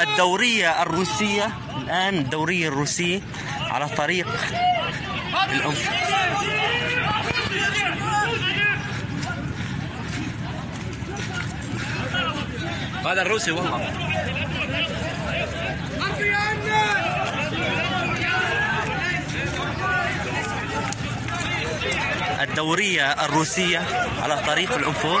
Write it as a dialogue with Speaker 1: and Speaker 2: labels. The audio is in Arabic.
Speaker 1: الدورية الروسية الآن الدورية الروسية على طريق الأنف. هذا الروسي والله. الدورية الروسية على طريق الأنفوذ